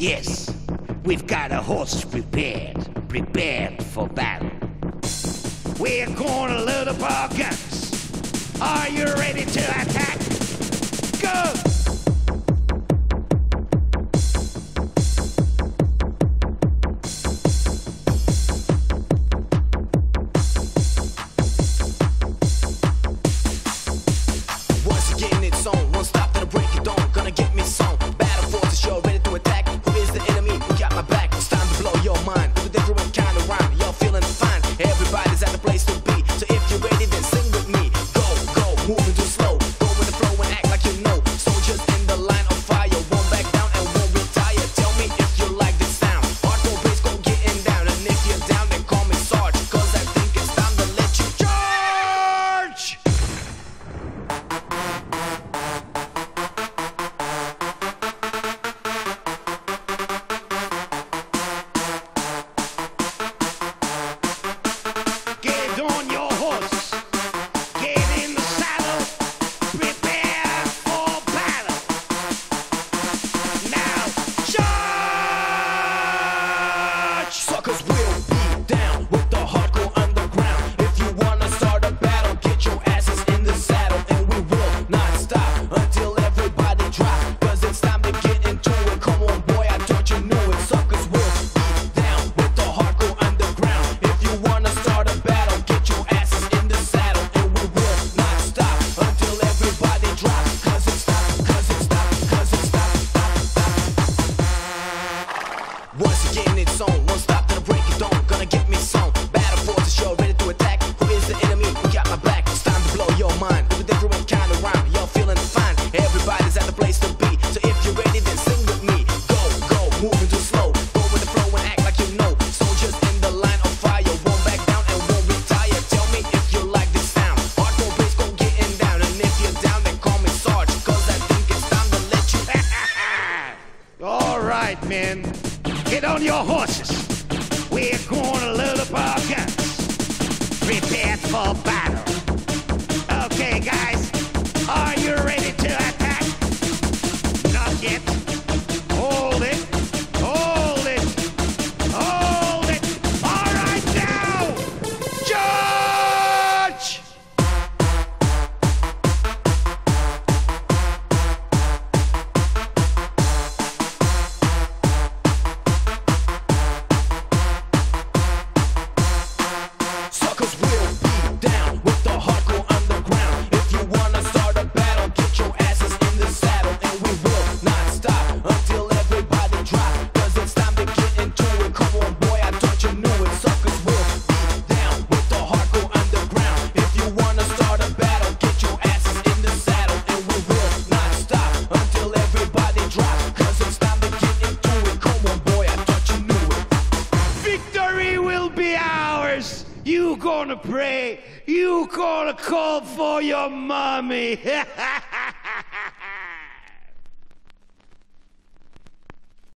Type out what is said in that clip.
Yes, we've got a horse prepared, prepared for battle. We're gonna load up our guns. Are you ready to attack? Cause we'll be down. men, get on your horses. We're gonna load up our guns. Prepare for battle. Okay, guys. Be ours. You gonna pray. You gonna call for your mommy.